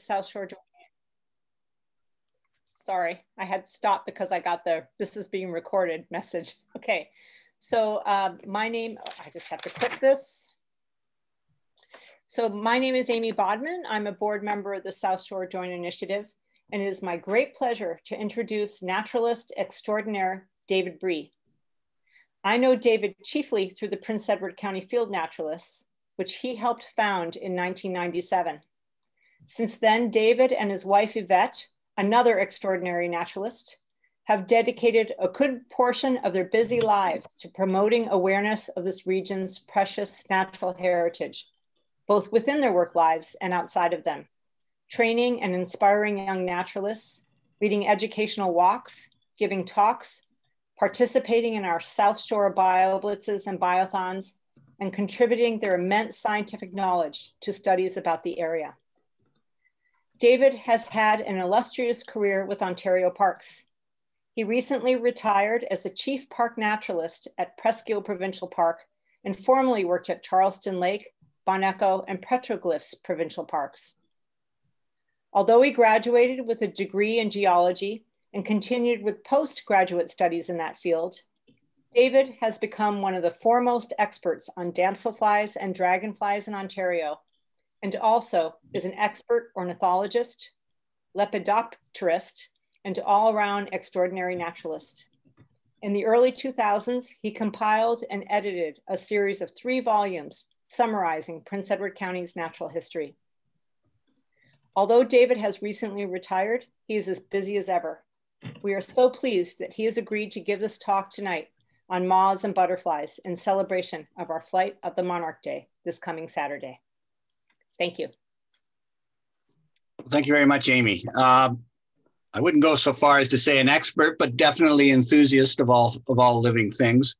South Shore. Sorry, I had stopped because I got the this is being recorded message. Okay, so uh, my name, I just have to click this. So my name is Amy Bodman. I'm a board member of the South Shore Joint Initiative, and it is my great pleasure to introduce naturalist extraordinaire David Bree. I know David chiefly through the Prince Edward County Field Naturalists, which he helped found in 1997. Since then, David and his wife Yvette, another extraordinary naturalist, have dedicated a good portion of their busy lives to promoting awareness of this region's precious natural heritage, both within their work lives and outside of them, training and inspiring young naturalists, leading educational walks, giving talks, participating in our South Shore BioBlitzes and Biothons, and contributing their immense scientific knowledge to studies about the area. David has had an illustrious career with Ontario Parks. He recently retired as the chief park naturalist at Presqu'île Provincial Park and formerly worked at Charleston Lake, Bon Echo, and Petroglyphs Provincial Parks. Although he graduated with a degree in geology and continued with postgraduate studies in that field, David has become one of the foremost experts on damselflies and dragonflies in Ontario and also is an expert ornithologist, lepidopterist, and all around extraordinary naturalist. In the early 2000s, he compiled and edited a series of three volumes summarizing Prince Edward County's natural history. Although David has recently retired, he is as busy as ever. We are so pleased that he has agreed to give this talk tonight on moths and butterflies in celebration of our Flight of the Monarch Day this coming Saturday. Thank you. Thank you very much, Amy. Uh, I wouldn't go so far as to say an expert, but definitely enthusiast of all of all living things.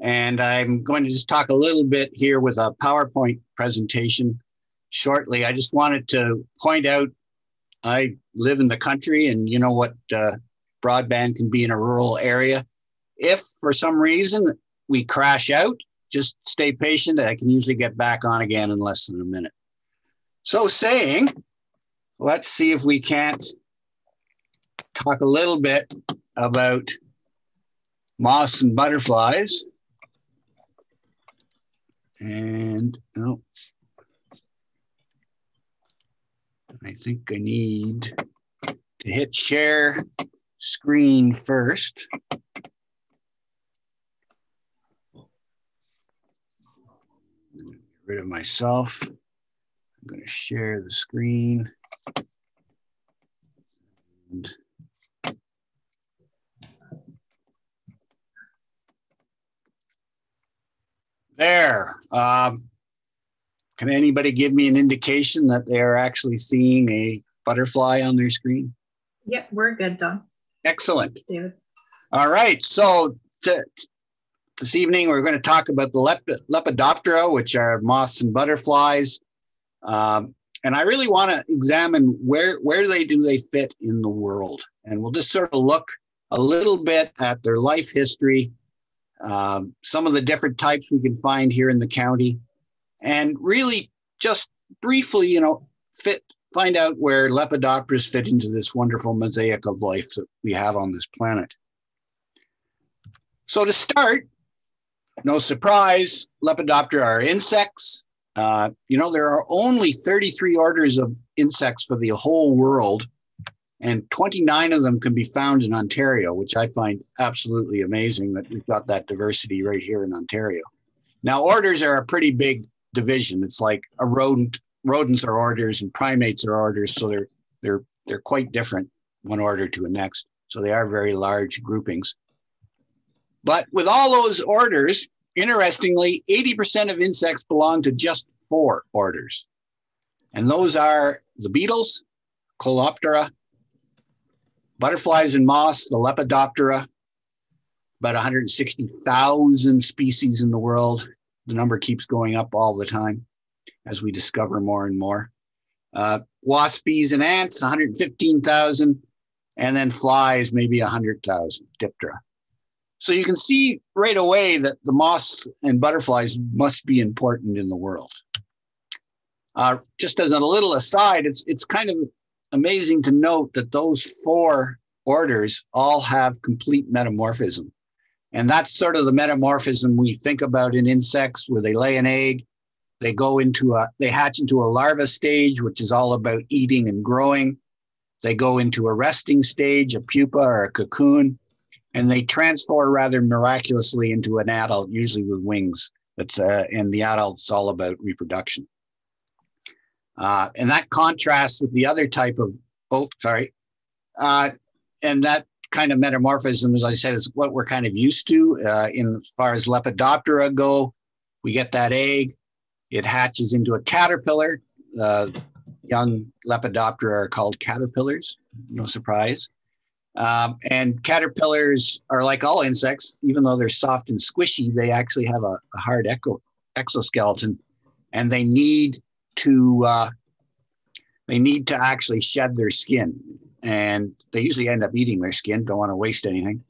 And I'm going to just talk a little bit here with a PowerPoint presentation shortly. I just wanted to point out I live in the country, and you know what uh, broadband can be in a rural area. If for some reason we crash out, just stay patient. I can usually get back on again in less than a minute. So, saying, let's see if we can't talk a little bit about moths and butterflies. And oh, I think I need to hit share screen first. Get rid of myself. I'm going to share the screen. And there. Um, can anybody give me an indication that they are actually seeing a butterfly on their screen? Yep, we're good, Don. Excellent. David. All right. So this evening, we're going to talk about the Lep- Lepidoptera, which are moths and butterflies. Um, and I really want to examine where where they do they fit in the world, and we'll just sort of look a little bit at their life history, um, some of the different types we can find here in the county, and really just briefly, you know, fit find out where lepidopteras fit into this wonderful mosaic of life that we have on this planet. So to start, no surprise, Lepidoptera are insects. Uh, you know, there are only 33 orders of insects for the whole world, and 29 of them can be found in Ontario, which I find absolutely amazing that we've got that diversity right here in Ontario. Now, orders are a pretty big division. It's like a rodent, rodents are orders and primates are orders, so they're they're they're quite different one order to the next. So they are very large groupings. But with all those orders, Interestingly, 80% of insects belong to just four orders. And those are the beetles, Coleoptera, butterflies and moths, the Lepidoptera, about 160,000 species in the world. The number keeps going up all the time as we discover more and more. Uh, wasps, bees, and ants, 115,000. And then flies, maybe 100,000, Diptera. So you can see right away that the moths and butterflies must be important in the world. Uh, just as a little aside, it's it's kind of amazing to note that those four orders all have complete metamorphism. And that's sort of the metamorphism we think about in insects where they lay an egg, they go into a, they hatch into a larva stage, which is all about eating and growing. They go into a resting stage, a pupa or a cocoon, and they transform rather miraculously into an adult, usually with wings. That's uh, and the adult's all about reproduction. Uh, and that contrasts with the other type of oh, sorry, uh, and that kind of metamorphism, as I said, is what we're kind of used to. Uh, in as far as Lepidoptera go, we get that egg, it hatches into a caterpillar. Uh, young Lepidoptera are called caterpillars, no surprise. Um, and caterpillars are like all insects, even though they're soft and squishy, they actually have a, a hard echo, exoskeleton, and they need to uh, they need to actually shed their skin, and they usually end up eating their skin. Don't want to waste anything,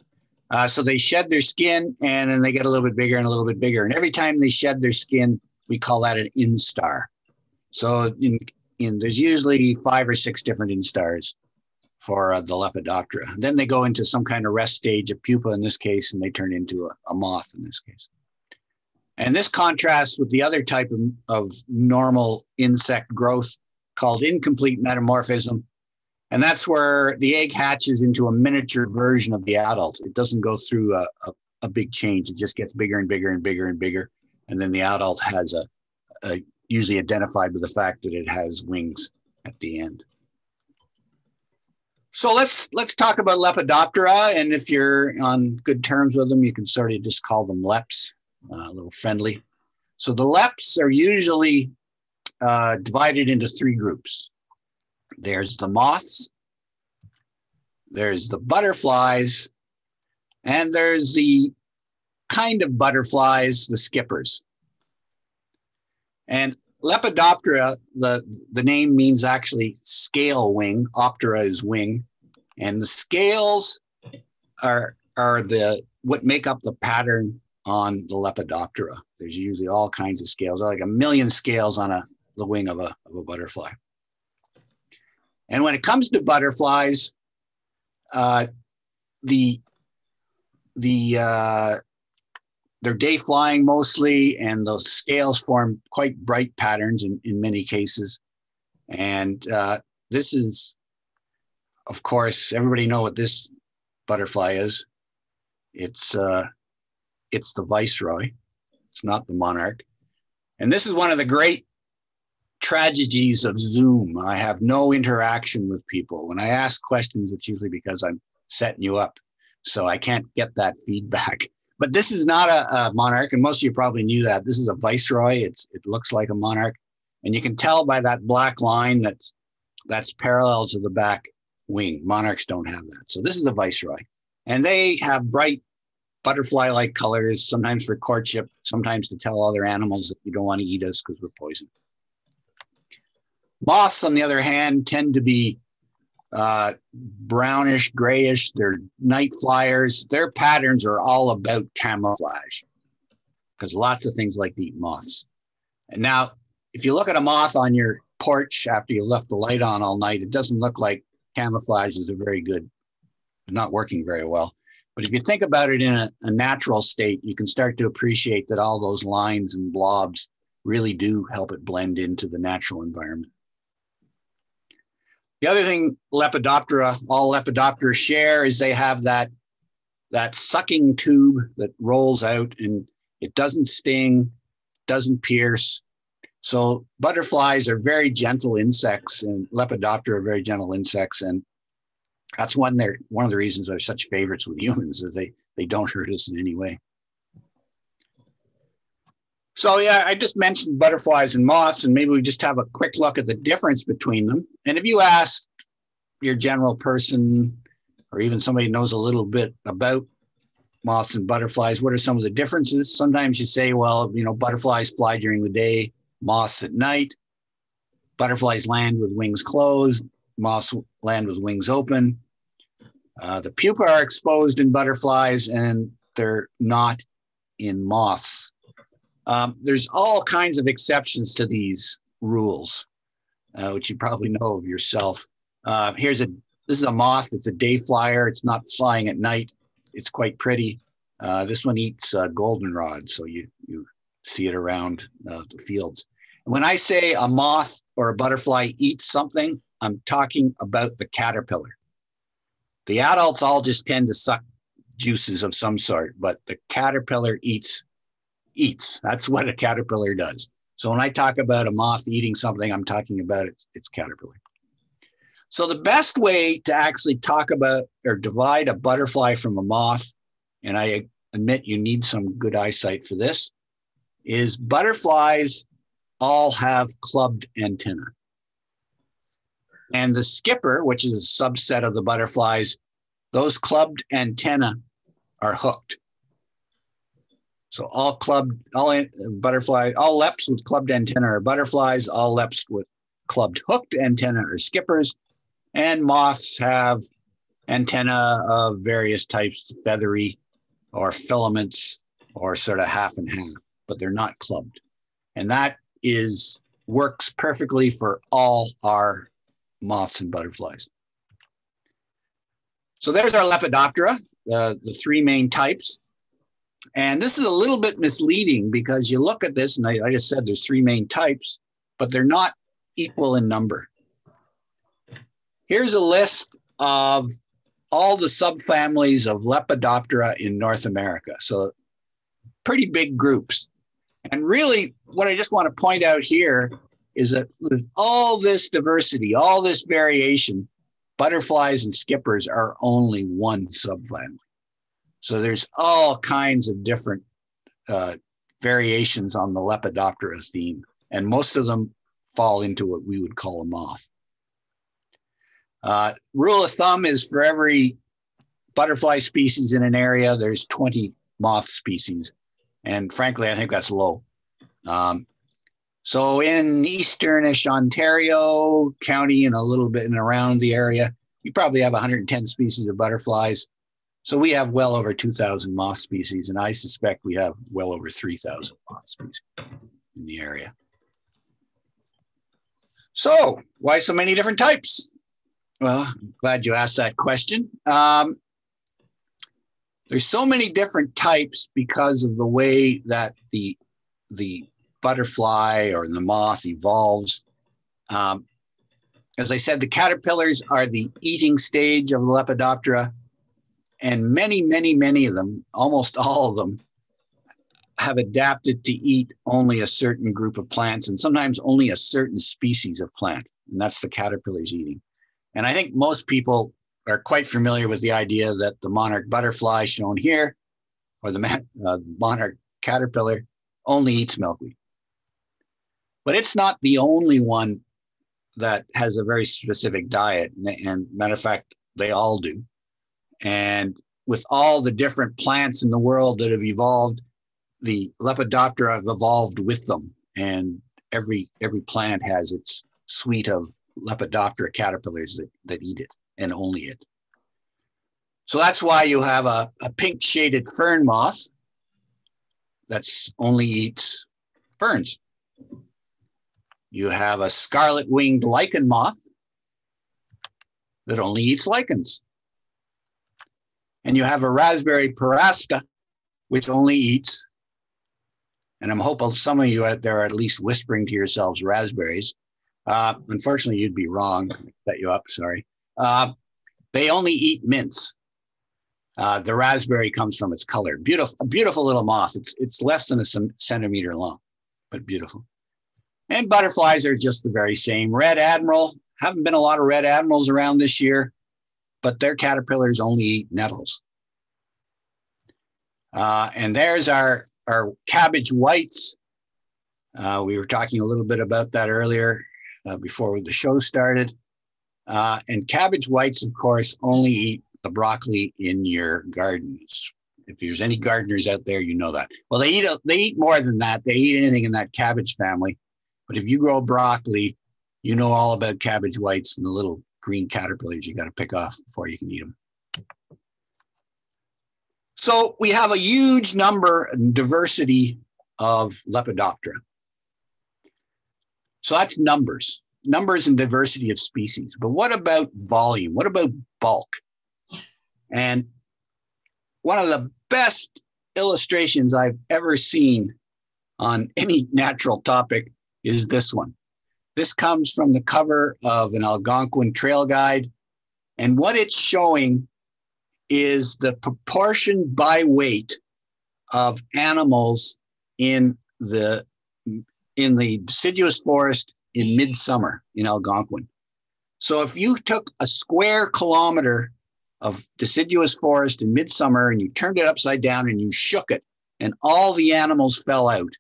uh, so they shed their skin, and then they get a little bit bigger and a little bit bigger. And every time they shed their skin, we call that an instar. So in, in there's usually five or six different instars for uh, the Lepidoptera. Then they go into some kind of rest stage, a pupa in this case, and they turn into a, a moth in this case. And this contrasts with the other type of, of normal insect growth called incomplete metamorphism. And that's where the egg hatches into a miniature version of the adult. It doesn't go through a, a, a big change. It just gets bigger and bigger and bigger and bigger. And then the adult has a, usually identified with the fact that it has wings at the end. So let's let's talk about Lepidoptera, and if you're on good terms with them, you can sort of just call them leps, uh, a little friendly. So the leps are usually uh, divided into three groups. There's the moths, there's the butterflies, and there's the kind of butterflies, the skippers. And Lepidoptera, the, the name means actually scale wing. Optera is wing. And the scales are, are the what make up the pattern on the Lepidoptera. There's usually all kinds of scales, like a million scales on a, the wing of a, of a butterfly. And when it comes to butterflies, uh, the the uh, they're day flying mostly, and those scales form quite bright patterns in, in many cases. And uh, this is, of course, everybody know what this butterfly is. It's uh, it's the viceroy. It's not the monarch. And this is one of the great tragedies of Zoom. I have no interaction with people. When I ask questions, it's usually because I'm setting you up. So I can't get that feedback. But this is not a, a, monarch, and most of you probably knew that. This is a viceroy. It's it looks like a monarch, and you can tell by that black line that's that's parallel to the back wing. Monarchs don't have that. So this is a viceroy, and they have bright butterfly-like colors, sometimes for courtship, sometimes to tell other animals that you don't want to eat us because we're poison. Moths, on the other hand, tend to be uh, brownish, grayish. They're night flyers. Their patterns are all about camouflage because lots of things like to eat moths. And now, if you look at a moth on your porch after you left the light on all night, it doesn't look like camouflage is a very good, not working very well. But if you think about it in a, a natural state, you can start to appreciate that all those lines and blobs really do help it blend into the natural environment. The other thing Lepidoptera, all Lepidoptera share is they have that that sucking tube that rolls out and it doesn't sting, doesn't pierce. So butterflies are very gentle insects and Lepidoptera are very gentle insects. And that's one they're one of the reasons they're such favorites with humans is they they don't hurt us in any way. So yeah, I just mentioned butterflies and moths, and maybe we just have a quick look at the difference between them. And if you ask your general person, or even somebody knows a little bit about moths and butterflies, what are some of the differences? Sometimes you say, well, you know, butterflies fly during the day, moths at night. Butterflies land with wings closed, moths land with wings open. Uh, the pupa are exposed in butterflies, and they're not in moths. Um, there's all kinds of exceptions to these rules, uh, which you probably know of yourself. Uh, here's a this is a moth. It's a day flyer. It's not flying at night. It's quite pretty. Uh, this one eats uh, goldenrod, so you you see it around uh, the fields. When I say a moth or a butterfly eats something, I'm talking about the caterpillar. The adults all just tend to suck juices of some sort, but the caterpillar eats eats. That's what a caterpillar does. So when I talk about a moth eating something, I'm talking about its, its caterpillar. So the best way to actually talk about or divide a butterfly from a moth, and I admit you need some good eyesight for this, is butterflies all have clubbed antennae. And the skipper, which is a subset of the butterflies, those clubbed antennae are hooked. So all clubbed, all butterfly, all leps with clubbed antenna are butterflies, all leps with clubbed hooked antenna are skippers, and moths have antenna of various types, feathery or filaments or sort of half and half, but they're not clubbed. And that is works perfectly for all our moths and butterflies. So there's our Lepidoptera, the three main types. And this is a little bit misleading because you look at this, and I, I just said there's three main types, but they're not equal in number. Here's a list of all the subfamilies of Lepidoptera in North America. So pretty big groups. And really, what I just want to point out here is that with all this diversity, all this variation, butterflies and skippers are only one subfamily. So there's all kinds of different uh, variations on the Lepidoptera theme, and most of them fall into what we would call a moth. Uh, rule of thumb is for every butterfly species in an area, there's 20 moth species. And frankly, I think that's low. Um, so in easternish Ontario County and a little bit and around the area, you probably have 110 species of butterflies. So we have well over 2,000 moth species, and I suspect we have well over 3,000 moth species in the area. So why so many different types? Well, I'm glad you asked that question. Um, there's so many different types because of the way that the the butterfly or the moth evolves. Um, as I said, the caterpillars are the eating stage of Lepidoptera, and many, many, many of them, almost all of them, have adapted to eat only a certain group of plants and sometimes only a certain species of plant, and that's the caterpillars eating. And I think most people are quite familiar with the idea that the monarch butterfly shown here, or the uh, monarch caterpillar, only eats milkweed. But it's not the only one that has a very specific diet. And matter of fact, they all do. And with all the different plants in the world that have evolved, the Lepidoptera have evolved with them. And every every plant has its suite of Lepidoptera caterpillars that, that eat it and only it. So that's why you have a, a pink shaded fern moth that's only eats ferns. You have a scarlet winged lichen moth that only eats lichens. And you have a raspberry Pyrausta, which only eats, and I'm hoping some of you out there are at least whispering to yourselves raspberries. Uh, unfortunately, you'd be wrong. Set you up. Sorry. Uh, they only eat mints. Uh, the raspberry comes from its color. Beautiful, beautiful little moth. It's it's less than a centimeter long, but beautiful. And butterflies are just the very same. Red admiral haven't been a lot of red admirals around this year, but their caterpillars only eat nettles. Uh, and there's our our cabbage whites. Uh, we were talking a little bit about that earlier uh, before the show started. Uh, and cabbage whites, of course, only eat the broccoli in your gardens. If there's any gardeners out there, you know that. Well, they eat they eat more than that. They eat anything in that cabbage family. But if you grow broccoli, you know all about cabbage whites and the little green caterpillars you got to pick off before you can eat them. So we have a huge number and diversity of Lepidoptera. So that's numbers. numbers and diversity of species, but what about volume? What about bulk? And one of the best illustrations I've ever seen on any natural topic is this one. This comes from the cover of an Algonquin trail guide. And what it's showing is the proportion by weight of animals in the in the deciduous forest in midsummer in Algonquin. So if you took a square kilometer of deciduous forest in midsummer and you turned it upside down and you shook it and all the animals fell out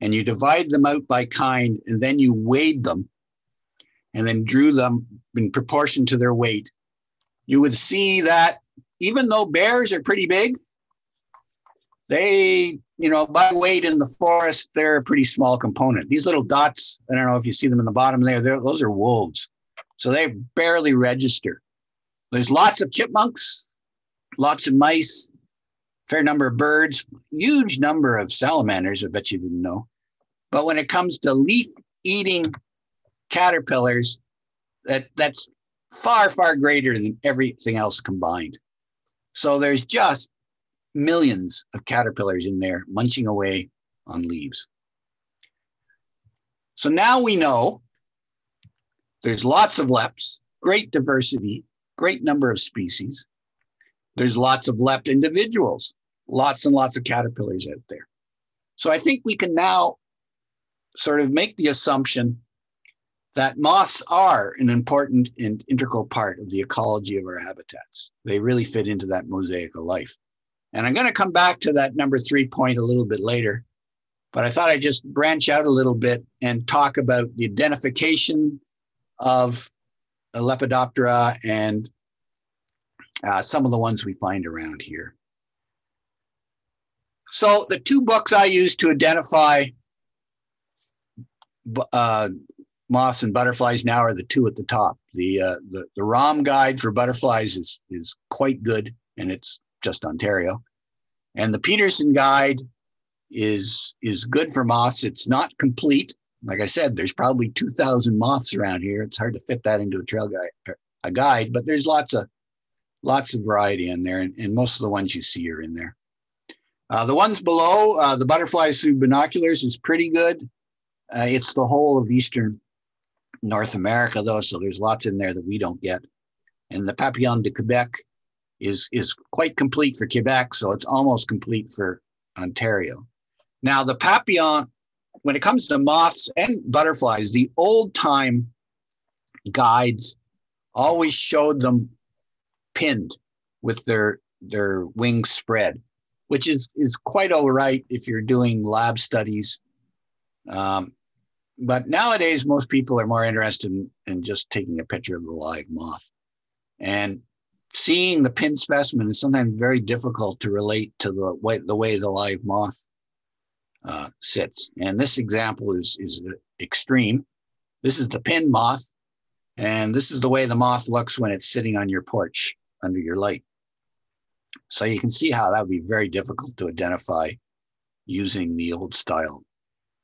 and you divide them out by kind and then you weighed them and then drew them in proportion to their weight, you would see that even though bears are pretty big, they, you know, by weight in the forest, they're a pretty small component. These little dots, I don't know if you see them in the bottom there, those are wolves. So they barely register. There's lots of chipmunks, lots of mice, fair number of birds, huge number of salamanders, I bet you didn't know. But when it comes to leaf eating caterpillars, that, that's far, far greater than everything else combined. So there's just millions of caterpillars in there munching away on leaves. So now we know there's lots of leps, great diversity, great number of species. There's lots of lept individuals, lots and lots of caterpillars out there. So I think we can now sort of make the assumption that moths are an important and integral part of the ecology of our habitats. They really fit into that mosaic of life. And I'm going to come back to that number three point a little bit later. But I thought I'd just branch out a little bit and talk about the identification of Lepidoptera and uh, some of the ones we find around here. So the two books I use to identify uh, moths and butterflies now are the two at the top. The, uh, the, the ROM guide for butterflies is, is quite good and it's just Ontario. And the Peterson guide is is good for moths. It's not complete. Like I said, there's probably 2,000 moths around here. It's hard to fit that into a trail guide, a guide, but there's lots of lots of variety in there, and, and most of the ones you see are in there. Uh, the ones below, uh, the butterflies through binoculars is pretty good. Uh, it's the whole of eastern North America, though, so there's lots in there that we don't get. And the Papillon de Quebec is is quite complete for Quebec, so it's almost complete for Ontario. Now, the papillon, when it comes to moths and butterflies, the old time guides always showed them pinned with their their wings spread, which is is quite all right if you're doing lab studies. Um, but nowadays, most people are more interested in, in just taking a picture of the live moth. And seeing the pin specimen is sometimes very difficult to relate to the way the way the live moth uh, sits. And this example is is extreme. This is the pin moth, and this is the way the moth looks when it's sitting on your porch under your light. So you can see how that would be very difficult to identify using the old style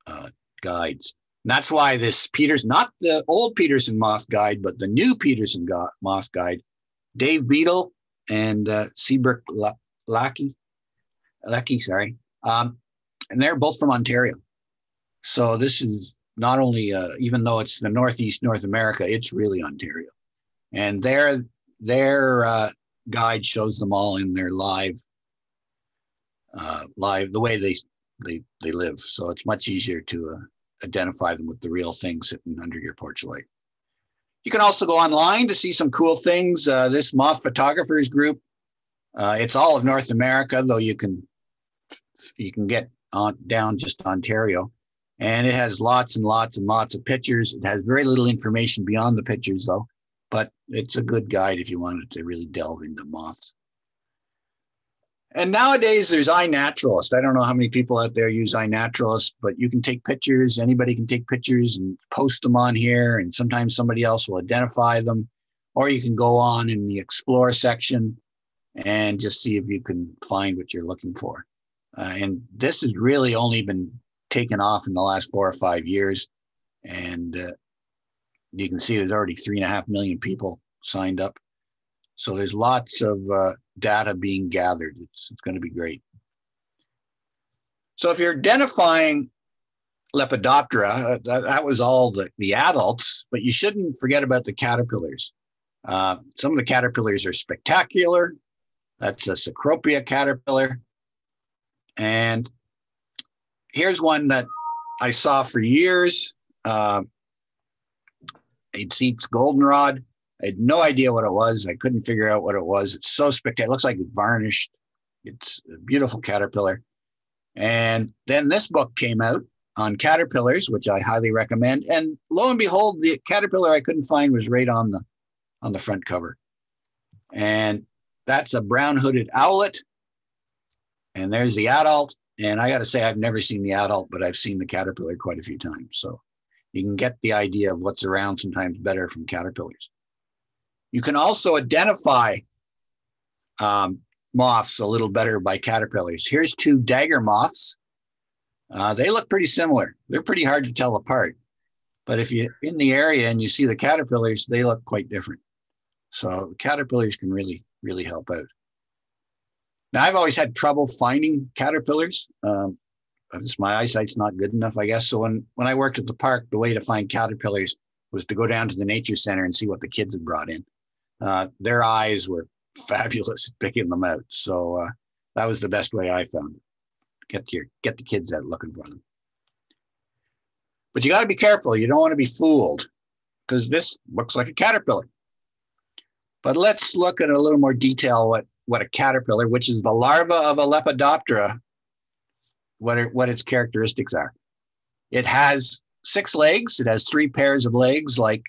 uh, guides. And that's why this Peters, not the old Peterson moth guide, but the new Peterson moth guide Dave Beadle and uh, Seabrooke Leckie, Leckie, sorry, um, and they're both from Ontario. So this is not only, uh, even though it's the Northeast North America, it's really Ontario, and their their uh, guide shows them all in their live, uh, live the way they they they live. So it's much easier to uh, identify them with the real thing sitting under your porch light. You can also go online to see some cool things. Uh, this moth photographers group, uh, it's all of North America, though you can you can get on down just Ontario, and it has lots and lots and lots of pictures. It has very little information beyond the pictures, though, but it's a good guide if you wanted to really delve into moths. And nowadays there's iNaturalist. I don't know how many people out there use iNaturalist, but you can take pictures. Anybody can take pictures and post them on here, and sometimes somebody else will identify them. Or you can go on in the explore section and just see if you can find what you're looking for. Uh, and this has really only been taken off in the last four or five years. And uh, you can see there's already three and a half million people signed up. So there's lots of uh, data being gathered. It's, it's going to be great. So if you're identifying Lepidoptera, uh, that, that, was all the, the adults, but you shouldn't forget about the caterpillars. Uh, some of the caterpillars are spectacular. That's a Cecropia caterpillar. And here's one that I saw for years. Uh, eats goldenrod. I had no idea what it was. I couldn't figure out what it was. It's so spectacular. It looks like varnished. It's a beautiful caterpillar. And then this book came out on caterpillars, which I highly recommend. And lo and behold, the caterpillar I couldn't find was right on the on the front cover. And that's a brown hooded owlet. And there's the adult. And I got to say, I've never seen the adult, but I've seen the caterpillar quite a few times. So you can get the idea of what's around sometimes better from caterpillars. You can also identify um, moths a little better by caterpillars. Here's two dagger moths. Uh, they look pretty similar. They're pretty hard to tell apart. But if you're in the area and you see the caterpillars, they look quite different. So caterpillars can really, really help out. Now, I've always had trouble finding caterpillars. Um, just my eyesight's not good enough, I guess. So when, when I worked at the park, the way to find caterpillars was to go down to the nature center and see what the kids had brought in. Uh, their eyes were fabulous picking them out. So uh, that was the best way I found it. Get your get the kids out looking for them. But you got to be careful. You don't want to be fooled because this looks like a caterpillar. But let's look at a little more detail what what a caterpillar, which is the larva of a Lepidoptera, what, are, what its characteristics are. It has six legs. It has three pairs of legs, like,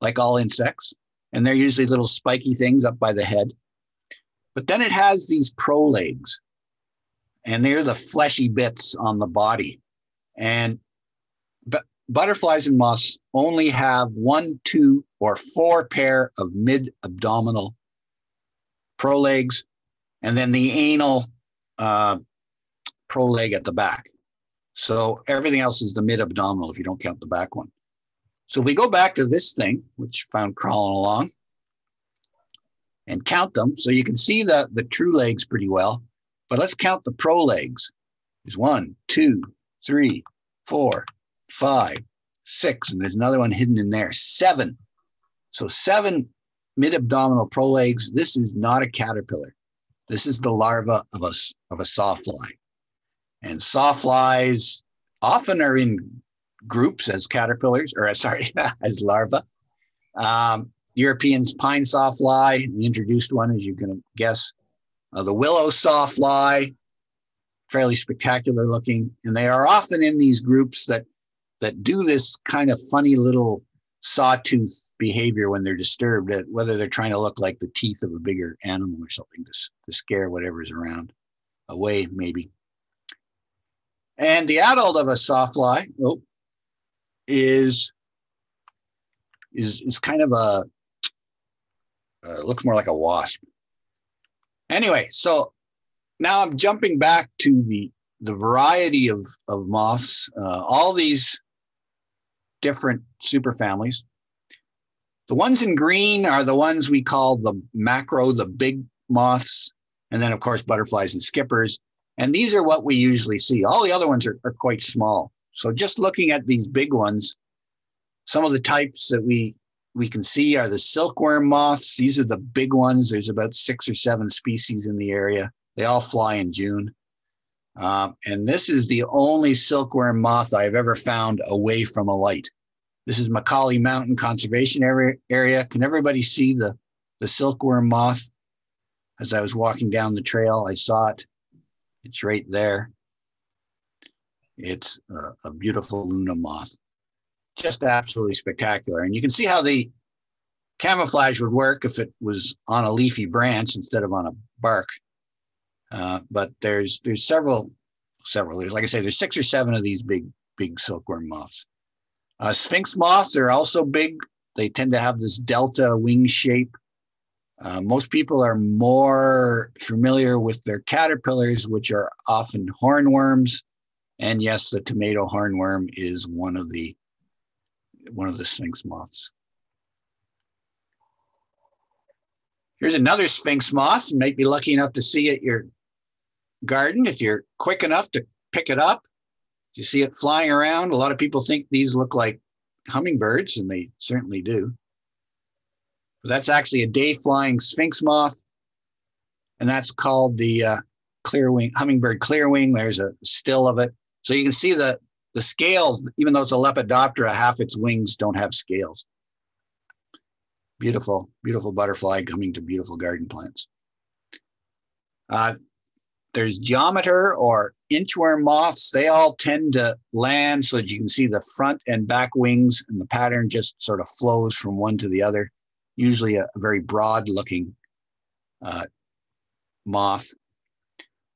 like all insects, and they're usually little spiky things up by the head. But then it has these prolegs, and they're the fleshy bits on the body. And but butterflies and moths only have one, two, or four pair of mid abdominal prolegs, and then the anal uh, proleg at the back. So everything else is the mid abdominal if you don't count the back one. So if we go back to this thing, which found crawling along, and count them, so you can see the, the true legs pretty well, but let's count the prolegs. There's one, two, three, four, five, six, and there's another one hidden in there, seven. So seven mid-abdominal prolegs. This is not a caterpillar. This is the larva of a, of a sawfly. And sawflies often are in groups as caterpillars, or sorry, as larvae. Um, European's pine sawfly, the introduced one, as you can guess. Uh, the willow sawfly, fairly spectacular looking, and they are often in these groups that that do this kind of funny little sawtooth behavior when they're disturbed, whether they're trying to look like the teeth of a bigger animal or something to, to scare whatever's around away, maybe. And the adult of a sawfly oh, is, is, is kind of a, uh, looks more like a wasp. Anyway, so now I'm jumping back to the, the variety of, of moths. Uh, all these different superfamilies. The ones in green are the ones we call the macro, the big moths, and then of course butterflies and skippers. And these are what we usually see. All the other ones are, are quite small. So just looking at these big ones, some of the types that we we can see are the silkworm moths. These are the big ones. There's about six or seven species in the area. They all fly in June. Uh, and this is the only silkworm moth I've ever found away from a light. This is Macaulay Mountain Conservation area. Can everybody see the, the silkworm moth? As I was walking down the trail, I saw it. It's right there. It's a, a beautiful Luna moth. Just absolutely spectacular. And you can see how the camouflage would work if it was on a leafy branch instead of on a bark. Uh, but there's there's several several. Like I say, there's six or seven of these big big silkworm moths. Uh, sphinx moths are also big. They tend to have this delta wing shape. Uh, most people are more familiar with their caterpillars, which are often hornworms. And yes, the tomato hornworm is one of the one of the sphinx moths. Here's another sphinx moth. You might be lucky enough to see it your garden if you're quick enough to pick it up. You see it flying around. A lot of people think these look like hummingbirds, and they certainly do. But that's actually a day flying sphinx moth, and that's called the uh, clearwing hummingbird clearwing. There's a still of it, so you can see the the scales. Even though it's a Lepidoptera, half its wings don't have scales. Beautiful, beautiful butterfly coming to beautiful garden plants. Uh, there's geometer or inchworm moths. They all tend to land so that you can see the front and back wings, and the pattern just sort of flows from one to the other. Usually, a, very broad looking uh, moth.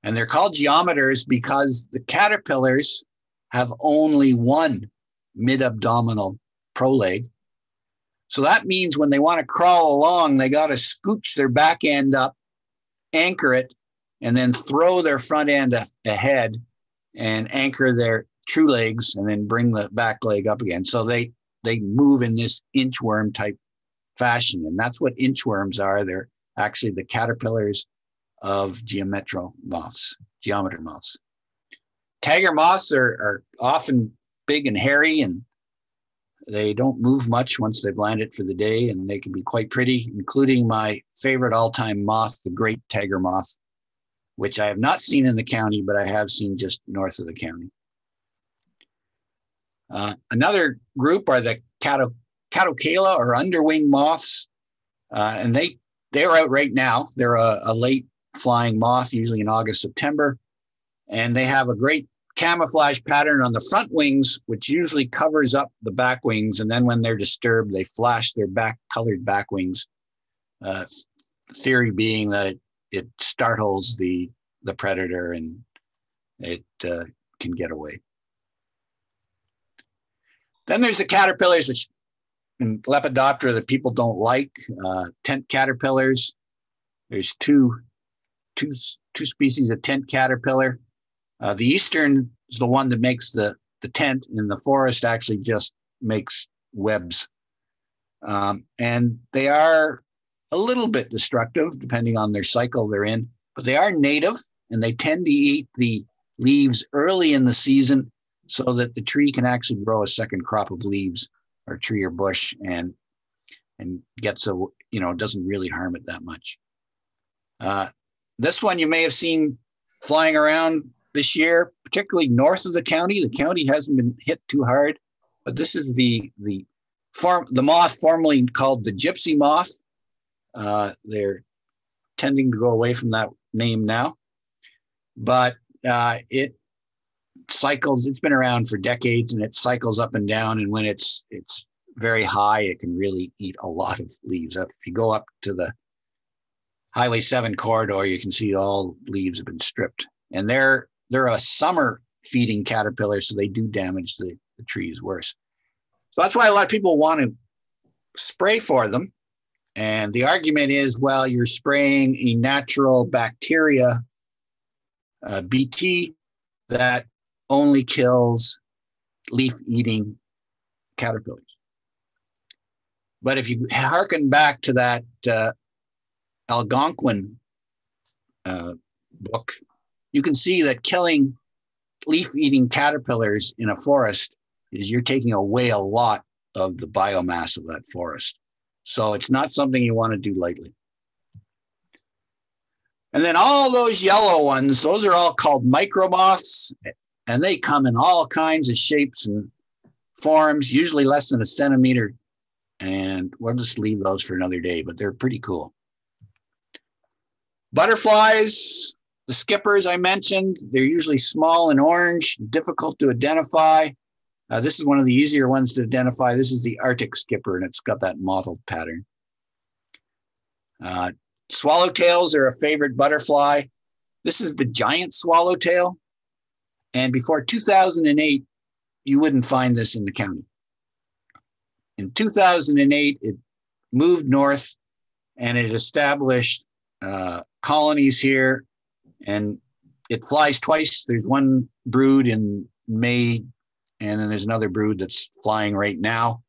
And they're called geometers because the caterpillars have only one mid abdominal proleg. So that means when they want to crawl along, they got to scooch their back end up, anchor it, and then throw their front end ahead and anchor their true legs and then bring the back leg up again. So they they move in this inchworm type fashion. And that's what inchworms are. They're actually the caterpillars of geometral moths, geometer moths. Dagger moths are, are often big and hairy and they don't move much once they've landed for the day, and they can be quite pretty, including my favorite all time moth, the great dagger moth, which I have not seen in the county, but I have seen just north of the county. Uh, another group are the Cato, Catocala or underwing moths, uh, and they they're out right now. They're a, a late flying moth, usually in August, September, and they have a great camouflage pattern on the front wings, which usually covers up the back wings. And then when they're disturbed, they flash their back colored back wings. Uh, theory being that it, it, startles the, the predator and it uh, can get away. Then there's the caterpillars, which in Lepidoptera that people don't like. Uh, tent caterpillars. There's two, two, two species of tent caterpillar. Uh, the eastern is the one that makes the, the tent, and the forest actually just makes webs. Um, and they are a little bit destructive depending on their cycle they're in, but they are native and they tend to eat the leaves early in the season so that the tree can actually grow a second crop of leaves or tree or bush and and gets a you know doesn't really harm it that much. Uh, this one you may have seen flying around this year, particularly north of the county. The county hasn't been hit too hard, but this is the the the moth formerly called the gypsy moth. Uh, they're tending to go away from that name now, but uh, it cycles. It's been around for decades, and it cycles up and down. And when it's it's very high, it can really eat a lot of leaves. If you go up to the Highway 7 corridor, you can see all leaves have been stripped. And they're they're a summer feeding caterpillar, so they do damage the, the trees worse. So that's why a lot of people want to spray for them. And the argument is, well, you're spraying a natural bacteria, uh, BT, that only kills leaf eating caterpillars. But if you hearken back to that uh, Algonquin uh, book, you can see that killing leaf eating caterpillars in a forest is you're taking away a lot of the biomass of that forest. So it's not something you want to do lightly. And then all those yellow ones, those are all called micromoths, and they come in all kinds of shapes and forms, usually less than a centimeter. And we'll just leave those for another day, but they're pretty cool. Butterflies, the skippers I mentioned, they're usually small and orange, difficult to identify. Uh, this is one of the easier ones to identify. This is the Arctic skipper, and it's got that mottled pattern. Uh, swallowtails are a favorite butterfly. This is the giant swallowtail. And before 2008, you wouldn't find this in the county. In 2008, it moved north and it established uh, colonies here and it flies twice. There's one brood in May, and then there's another brood that's flying right now.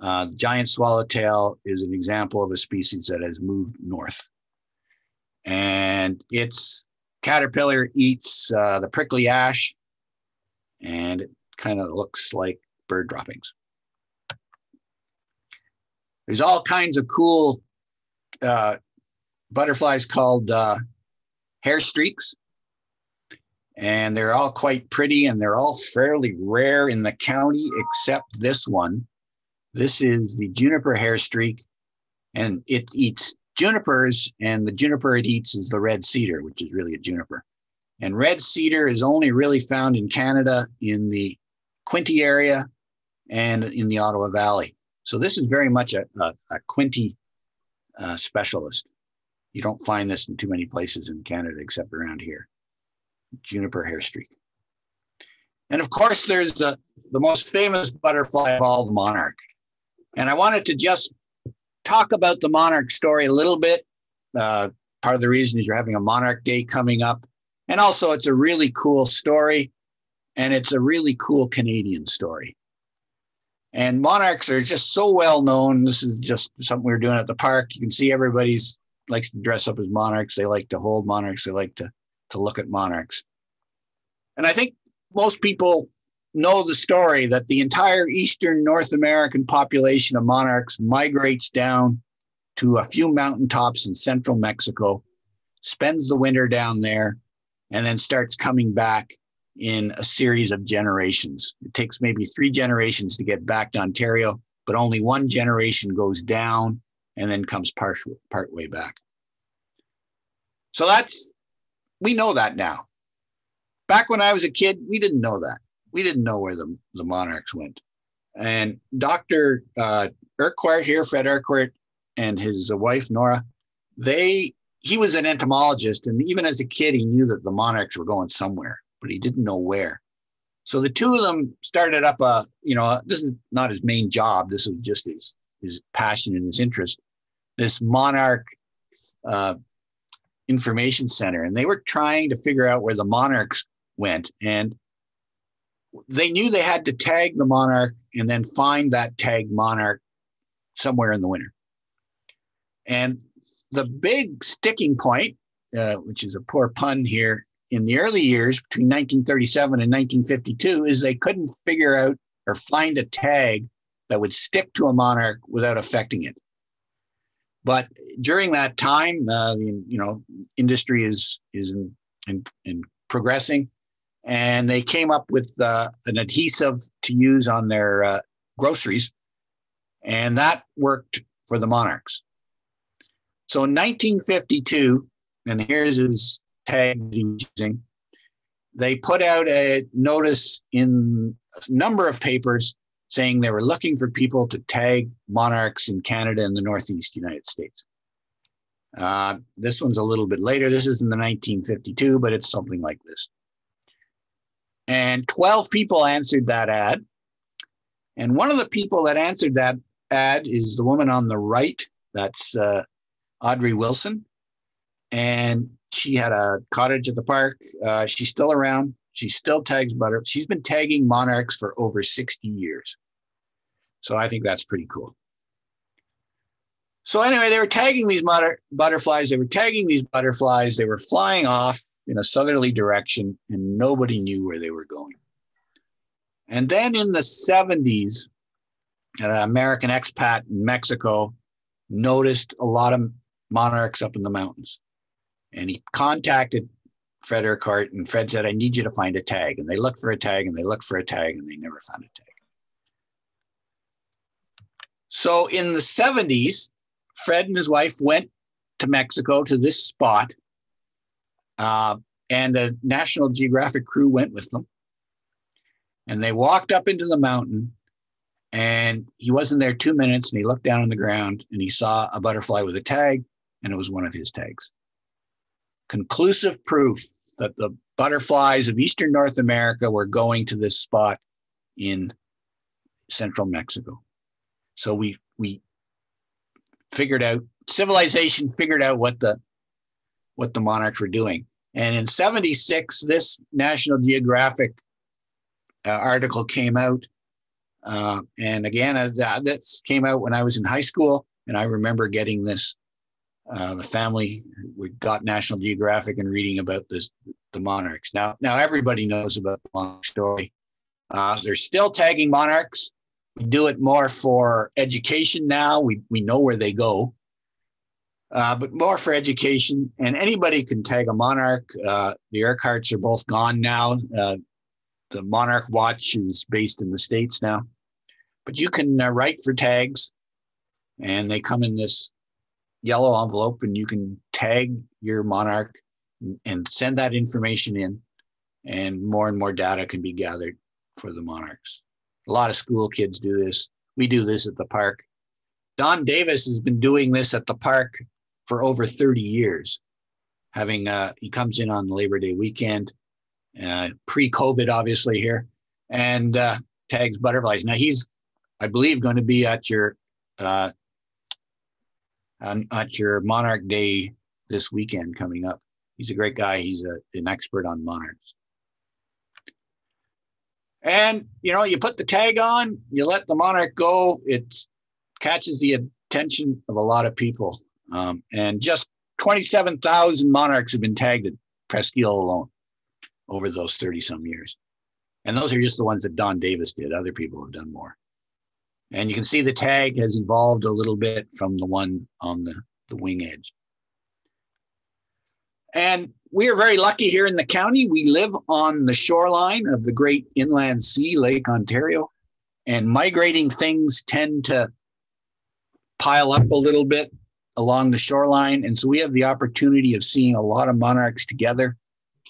Uh, giant swallowtail is an example of a species that has moved north. And its caterpillar eats uh, the prickly ash, and it kind of looks like bird droppings. There's all kinds of cool uh, butterflies called uh, hair streaks. And they're all quite pretty and they're all fairly rare in the county, except this one. This is the juniper hair streak, and it eats junipers, and the juniper it eats is the red cedar, which is really a juniper. And red cedar is only really found in Canada in the Quinte area and in the Ottawa Valley. So this is very much a, a, a uh, specialist. You don't find this in too many places in Canada except around here. Juniper hair streak. And of course, there's the, the most famous butterfly of all, the monarch. And I wanted to just talk about the monarch story a little bit. Uh, part of the reason is you're having a monarch day coming up. And also, it's a really cool story. And it's a really cool Canadian story. And monarchs are just so well known. This is just something we are doing at the park. You can see everybody's likes to dress up as monarchs. They like to hold monarchs. They like to, to look at monarchs. And I think most people know the story that the entire Eastern North American population of monarchs migrates down to a few mountaintops in central Mexico, spends the winter down there, and then starts coming back in a series of generations. It takes maybe three generations to get back to Ontario, but only one generation goes down and then comes part, part way back. So that's, we know that now. Back when I was a kid, we didn't know that. We didn't know where the, the monarchs went. And Dr. Uh, Urquhart here, Fred Urquhart, and his wife, Nora, they, he was an entomologist. And even as a kid, he knew that the monarchs were going somewhere but he didn't know where. So the two of them started up a, you know, this is not his main job. This was just his his passion and his interest. This monarch uh, information center, and they were trying to figure out where the monarchs went, and they knew they had to tag the monarch and then find that tagged monarch somewhere in the winter. And the big sticking point, uh, which is a poor pun here, in the early years between 1937 and 1952 is they couldn't figure out or find a tag that would stick to a monarch without affecting it. But during that time, uh, you know, industry is is in, in, in progressing, and they came up with uh, an adhesive to use on their uh, groceries, and that worked for the monarchs. So in 1952, and here's his tag using, they put out a notice in a number of papers saying they were looking for people to tag monarchs in Canada and the Northeast United States. Uh, this one's a little bit later. This is in the 1952, but it's something like this. And 12 people answered that ad. And one of the people that answered that ad is the woman on the right. That's uh, Audrey Wilson. And she had a cottage at the park. Uh, she's still around. She still tags butter. She's been tagging monarchs for over 60 years. So I think that's pretty cool. So anyway, they were tagging these butter- butterflies. They were tagging these butterflies. They were flying off in a southerly direction, and nobody knew where they were going. And then in the 70s, an American expat in Mexico noticed a lot of monarchs up in the mountains. And he contacted Fred Urquhart, and Fred said, I need you to find a tag. And they looked for a tag and they looked for a tag and they never found a tag. So in the 70s, Fred and his wife went to Mexico to this spot, uh, and a National Geographic crew went with them. And they walked up into the mountain, and he wasn't there two minutes, and he looked down on the ground and he saw a butterfly with a tag, and it was one of his tags conclusive proof that the butterflies of eastern North America were going to this spot in central Mexico. So we we figured out civilization figured out what the what the monarchs were doing. And in 76, this National Geographic uh, article came out Uh, and again, uh, that came out when I was in high school, and I remember getting this. Uh, the family we got National Geographic and reading about this the monarchs. Now, now everybody knows about the monarch story. Uh, they're still tagging monarchs. We do it more for education now. We we know where they go, uh, but more for education. And anybody can tag a monarch. Uh, the Urquharts are both gone now. Uh, the Monarch Watch is based in the states now, but you can uh, write for tags, and they come in this yellow envelope, and you can tag your monarch and send that information in, and more and more data can be gathered for the monarchs. A lot of school kids do this. We do this at the park. Don Davis has been doing this at the park for over 30 years. Having uh, he comes in on Labor Day weekend, uh, pre-COVID, obviously here, and uh, tags butterflies. Now he's, I believe, going to be at your uh, at your Monarch Day this weekend coming up. He's a great guy. He's a, an expert on monarchs. And you know, you put the tag on, you let the monarch go. It catches the attention of a lot of people. Um, and just 27,000 monarchs have been tagged at Presqu'île alone over those 30 some years. And those are just the ones that Don Davis did. Other people have done more. And you can see the tag has evolved a little bit from the one on the, the wing edge. And we are very lucky here in the county. We live on the shoreline of the great inland sea, Lake Ontario, and migrating things tend to pile up a little bit along the shoreline. And so we have the opportunity of seeing a lot of monarchs together.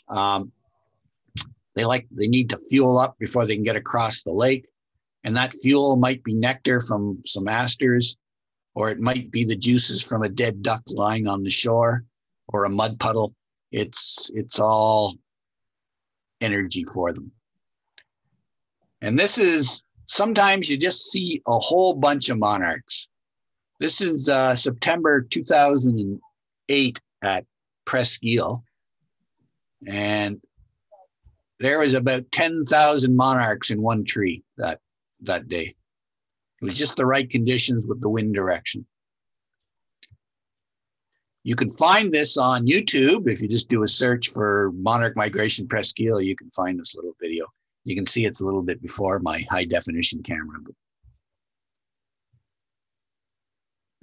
Um, they like they need to fuel up before they can get across the lake. And that fuel might be nectar from some asters, or it might be the juices from a dead duck lying on the shore or a mud puddle. It's it's all energy for them. And this is sometimes you just see a whole bunch of monarchs. This is uh, September 2008 at Presqu'île. And there was about 10,000 monarchs in one tree that, that day. It was just the right conditions with the wind direction. You can find this on YouTube. If you just do a search for Monarch Migration Presqu'île, you can find this little video. You can see it's a little bit before my high definition camera.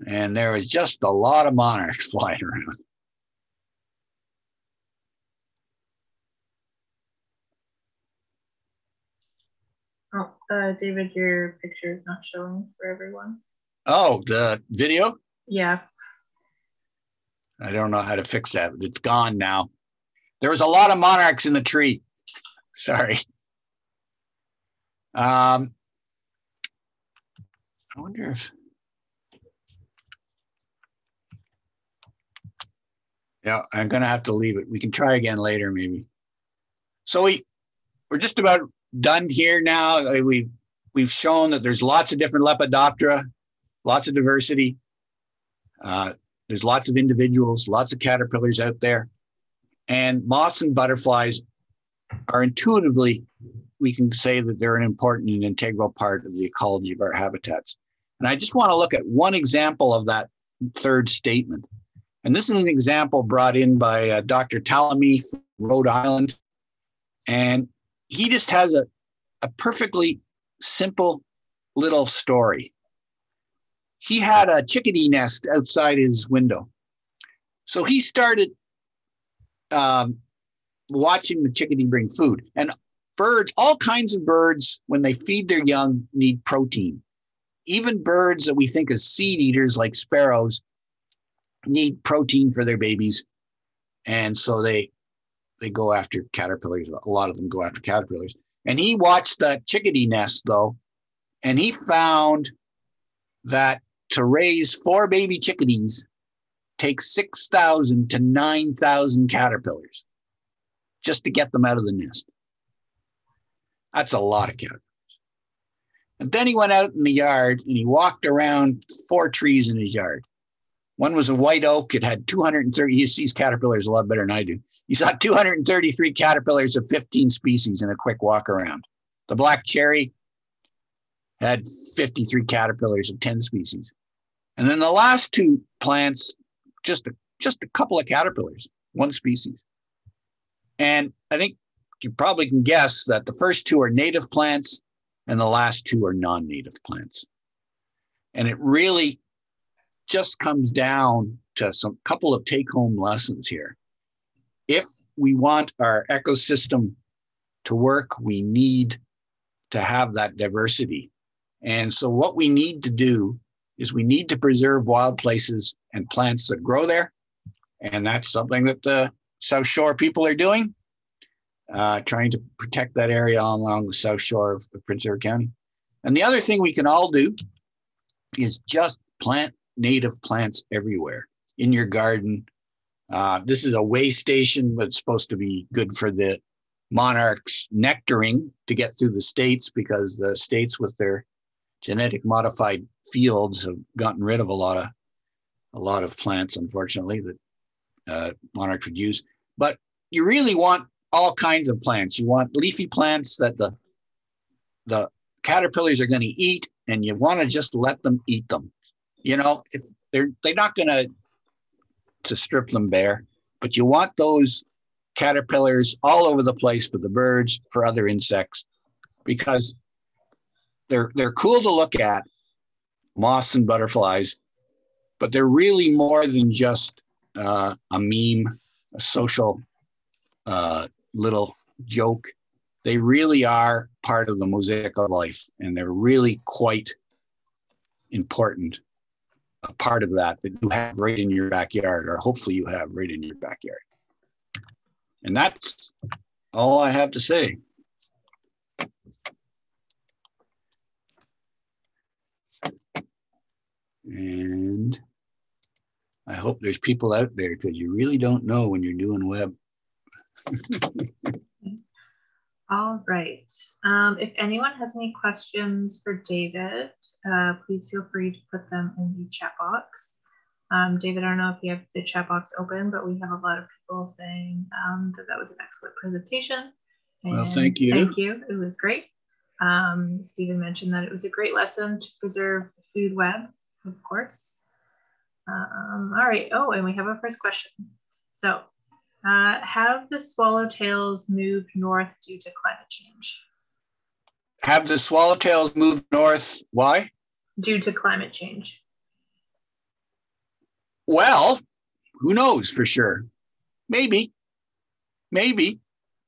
And there was just a lot of monarchs flying around. Oh, uh, David, your picture is not showing for everyone. Oh, the video? Yeah. I don't know how to fix that, but it's gone now. There was a lot of monarchs in the tree. Sorry. Um, I wonder if. Yeah, I'm gonna have to leave it. We can try again later, maybe. So we we're just about done here now. Uh, we've we've shown that there's lots of different Lepidoptera, lots of diversity. Uh, there's lots of individuals, lots of caterpillars out there. And moths and butterflies are intuitively, we can say that they're an important and integral part of the ecology of our habitats. And I just want to look at one example of that third statement. And this is an example brought in by uh, Dr. Tallamy from Rhode Island. And he just has a, a perfectly simple little story he had a chickadee nest outside his window. So he started um, watching the chickadee bring food. And birds, all kinds of birds, when they feed their young, need protein. Even birds that we think of seed eaters like sparrows need protein for their babies. And so they they go after caterpillars. A lot of them go after caterpillars. And he watched that chickadee nest though, and he found that to raise four baby chickadees takes 6,000 to 9,000 caterpillars just to get them out of the nest. That's a lot of caterpillars. And then he went out in the yard and he walked around four trees in his yard. One was a white oak. It had 230. He sees caterpillars a lot better than I do. He saw 233 caterpillars of 15 species in a quick walk around. The black cherry had 53 caterpillars of 10 species. And then the last two plants, just a, just a couple of caterpillars, one species. And I think you probably can guess that the first two are native plants and the last two are non native plants. And it really just comes down to some couple of take home lessons here. If we want our ecosystem to work, we need to have that diversity. And so, what we need to do is we need to preserve wild places and plants that grow there. And that's something that the South Shore people are doing, uh, trying to protect that area along the South Shore of Prince Edward County. And the other thing we can all do is just plant native plants everywhere in your garden. Uh, this is a way station, but it's supposed to be good for the monarchs nectaring to get through the states because the states with their genetic modified fields have gotten rid of a lot of a lot of plants, unfortunately, that uh, monarchs would use. But you really want all kinds of plants. You want leafy plants that the the caterpillars are going to eat, and you want to just let them eat them. You know, if they're they're not going to to strip them bare, but you want those caterpillars all over the place for the birds, for other insects, because they're they're cool to look at, moths and butterflies, but they're really more than just uh, a meme, a social uh, little joke. They really are part of the mosaic of life, and they're really quite important. A part of that that you have right in your backyard, or hopefully you have right in your backyard. And that's all I have to say. And I hope there's people out there because you really don't know when you're doing web. All right. Um, if anyone has any questions for David, uh, please feel free to put them in the chat box. Um, David, I don't know if you have the chat box open, but we have a lot of people saying um, that that was an excellent presentation. And well, thank you. Thank you. It was great. Um, Stephen mentioned that it was a great lesson to preserve the food web of course. Um, all right. Oh, and we have our first question. So, uh, have the swallowtails moved north due to climate change? Have the swallowtails moved north? Why? Due to climate change. Well, who knows for sure? Maybe. Maybe.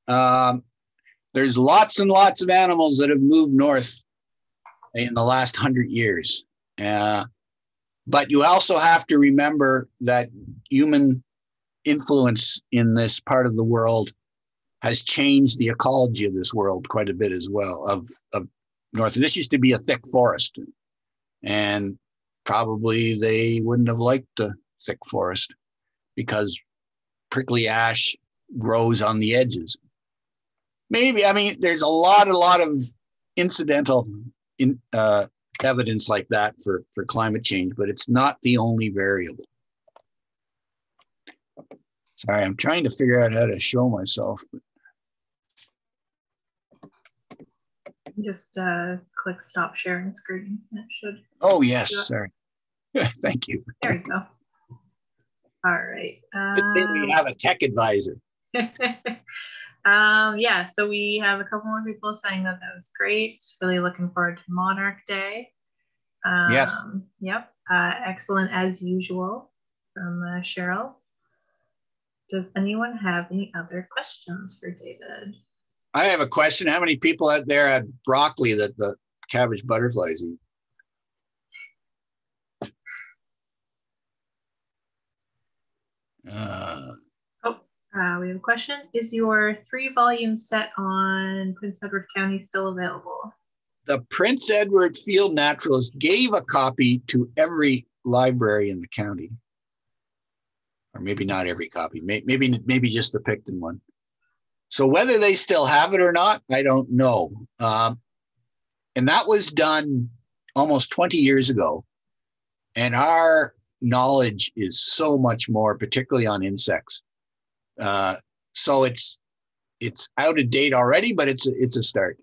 Um, there's lots and lots of animals that have moved north in the last hundred years. Uh, but you also have to remember that human influence in this part of the world has changed the ecology of this world quite a bit as well of, of north. This used to be a thick forest, and probably they wouldn't have liked a thick forest because prickly ash grows on the edges. Maybe I mean there's a lot, a lot of incidental in, uh, evidence like that for, for climate change, but it's not the only variable. Sorry, I'm trying to figure out how to show myself. Just uh, click stop sharing screen. That should. Oh, yes, sorry. Thank you. There you go. All right. Um, we have a tech advisor. Um, yeah, so we have a couple more people saying that that was great. Really looking forward to Monarch Day. Um, yes. Yep. Uh, excellent as usual from uh, Cheryl. Does anyone have any other questions for David? I have a question. How many people out there had broccoli that the cabbage butterflies eat? Uh, uh, we have a question. Is your three volume set on Prince Edward County still available? The Prince Edward Field Naturalist gave a copy to every library in the county. Or maybe not every copy, maybe, maybe just the Picton one. So whether they still have it or not, I don't know. Um, and that was done almost 20 years ago. And our knowledge is so much more, particularly on insects. Uh, so it's it's out of date already, but it's a, it's a start.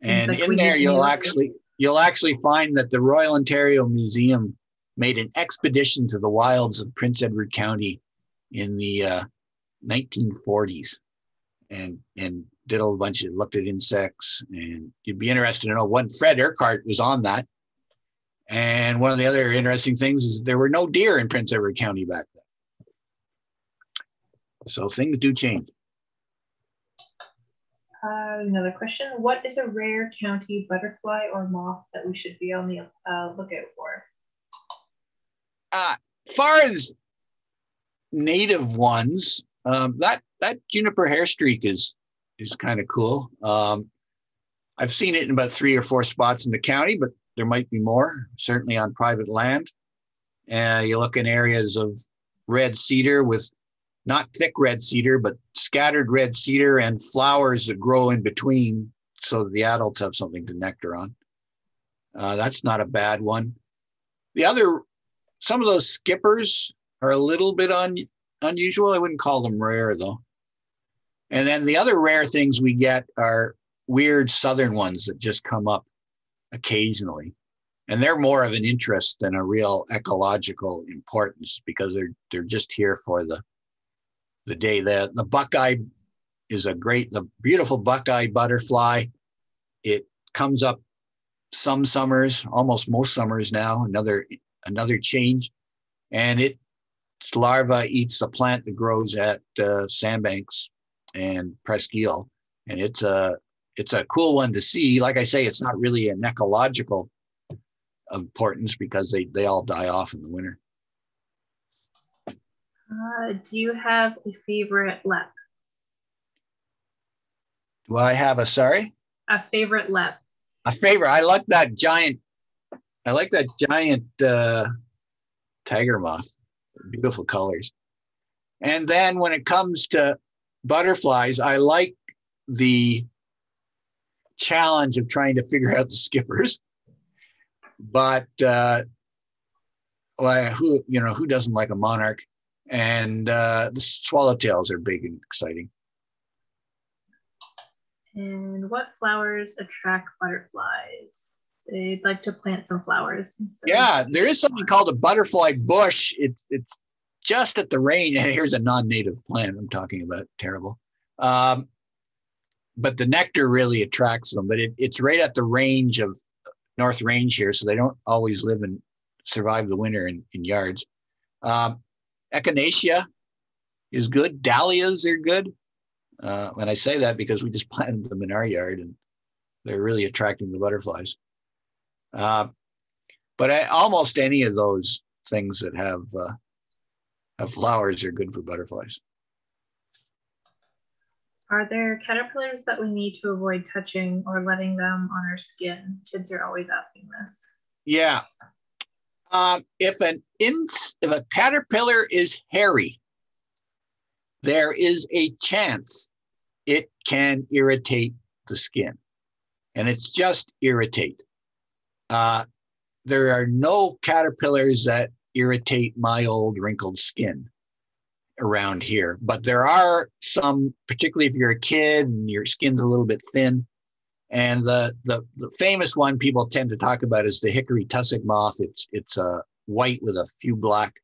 And in there, you'll actually you'll actually find that the Royal Ontario Museum made an expedition to the wilds of Prince Edward County in the uh, 1940s and and did a bunch of looked at insects and you'd be interested to know one Fred Urquhart was on that. And one of the other interesting things is there were no deer in Prince Edward County back then so things do change uh, another question what is a rare county butterfly or moth that we should be on the uh, lookout for uh, far as native ones, um, that that juniper hair streak is is kind of cool. Um, I've seen it in about three or four spots in the county, but there might be more. Certainly on private land. And uh, you look in areas of red cedar with not thick red cedar, but scattered red cedar and flowers that grow in between, so that the adults have something to nectar on. Uh, that's not a bad one. The other, some of those skippers are a little bit un, unusual. I wouldn't call them rare though. And then the other rare things we get are weird southern ones that just come up occasionally. And they're more of an interest than a real ecological importance because they're they're just here for the the day. The the buckeye is a great, the beautiful buckeye butterfly. It comes up some summers, almost most summers now. Another another change, and it its larva eats the plant that grows at uh, sandbanks and presqu'île, and it's a it's a cool one to see. Like I say, it's not really an ecological importance because they they all die off in the winter. Uh, do you have a favorite lep? Do I have a sorry? A favorite lep. A favorite. I like that giant. I like that giant uh, tiger moth beautiful colors. And then when it comes to butterflies, I like the challenge of trying to figure out the skippers. But uh, well, who you know who doesn't like a monarch? And uh, the swallowtails are big and exciting. And what flowers attract butterflies? they'd like to plant some flowers. So yeah, there is something called a butterfly bush. It, it's just at the range. And here's a non-native plant I'm talking about. Terrible. Um, but the nectar really attracts them. But it, it's right at the range of North Range here, so they don't always live and survive the winter in, in yards. Um, echinacea is good. Dahlias are good. Uh, and I say that because we just planted them in our yard and they're really attracting the butterflies. Uh, but I, almost any of those things that have, uh, have flowers are good for butterflies. Are there caterpillars that we need to avoid touching or letting them on our skin? Kids are always asking this. Yeah. Um, if an in, if a caterpillar is hairy, there is a chance it can irritate the skin, and it's just irritate. Uh, there are no caterpillars that irritate my old wrinkled skin around here, but there are some, particularly if you're a kid and your skin's a little bit thin. And the, the, the famous one people tend to talk about is the hickory tussock moth. It's, it's uh, white with a few black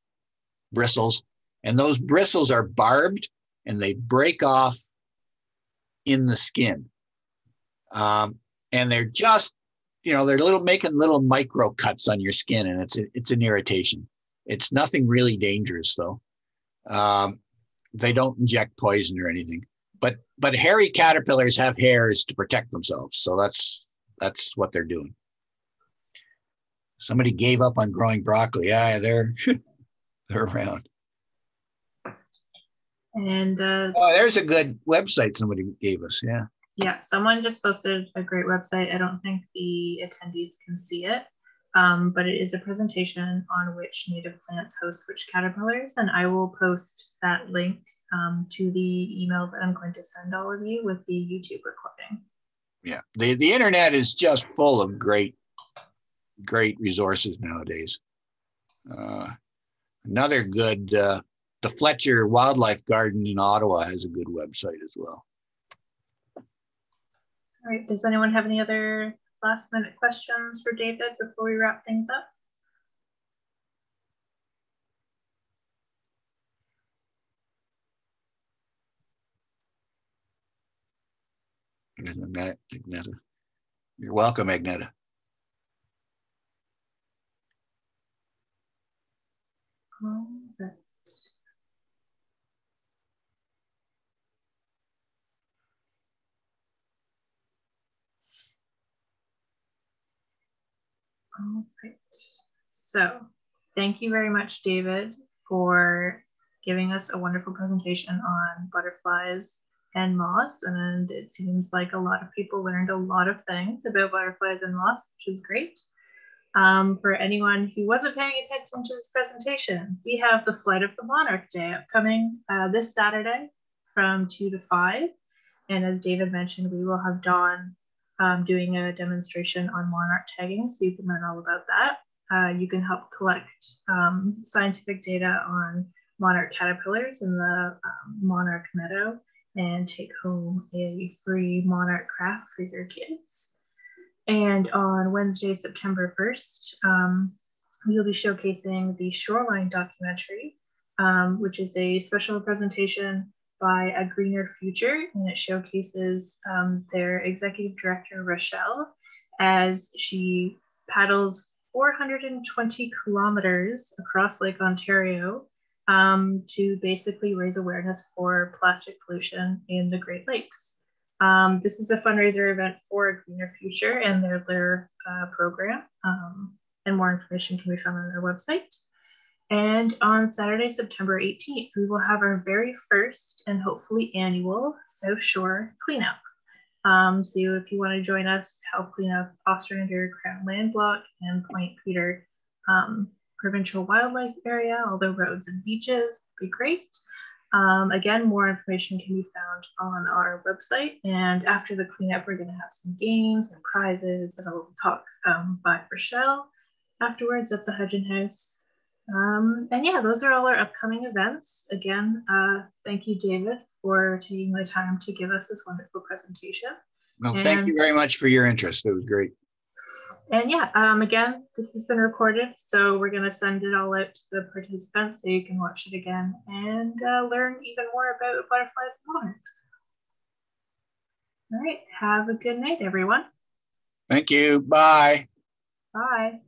bristles. And those bristles are barbed and they break off in the skin. Um, and they're just you know they're little making little micro cuts on your skin and it's it's an irritation it's nothing really dangerous though um, they don't inject poison or anything but but hairy caterpillars have hairs to protect themselves so that's that's what they're doing somebody gave up on growing broccoli yeah they're they're around and uh, oh there's a good website somebody gave us yeah yeah, someone just posted a great website. I don't think the attendees can see it, um, but it is a presentation on which native plants host which caterpillars. And I will post that link um, to the email that I'm going to send all of you with the YouTube recording. Yeah, the, the internet is just full of great, great resources nowadays. Uh, another good, uh, the Fletcher Wildlife Garden in Ottawa has a good website as well. All right. Does anyone have any other last minute questions for David before we wrap things up? Agneta. You're welcome, Agneta. All right. So thank you very much, David, for giving us a wonderful presentation on butterflies and moths. And it seems like a lot of people learned a lot of things about butterflies and moths, which is great. Um, for anyone who wasn't paying attention to this presentation, we have the Flight of the Monarch Day upcoming uh, this Saturday from 2 to 5. And as David mentioned, we will have Don um, doing a demonstration on monarch tagging, so you can learn all about that. Uh, you can help collect um, scientific data on monarch caterpillars in the um, monarch meadow and take home a free monarch craft for your kids. And on Wednesday, September 1st, um, we'll be showcasing the Shoreline documentary, um, which is a special presentation by A Greener Future, and it showcases um, their executive director, Rochelle, as she paddles 420 kilometers across Lake Ontario um, to basically raise awareness for plastic pollution in the Great Lakes. Um, this is a fundraiser event for A Greener Future and their, their uh, program, um, and more information can be found on their website. And on Saturday, September 18th, we will have our very first and hopefully annual South Shore cleanup. Um, so if you want to join us, help clean up Ostrander Crown Land Block and Point Petre um, Provincial Wildlife Area, all the roads and beaches, be great. Um, again, more information can be found on our website. And after the cleanup, we're going to have some games and prizes, and a little talk um, by Rochelle afterwards at the Hudgeon House. Um, and yeah, those are all our upcoming events. Again, uh, thank you, David, for taking the time to give us this wonderful presentation. Well, and, thank you very much for your interest. It was great. And yeah, um, again, this has been recorded, so we're going to send it all out to the participants so you can watch it again and uh, learn even more about butterflies and monarchs. All right, have a good night, everyone. Thank you. Bye. Bye.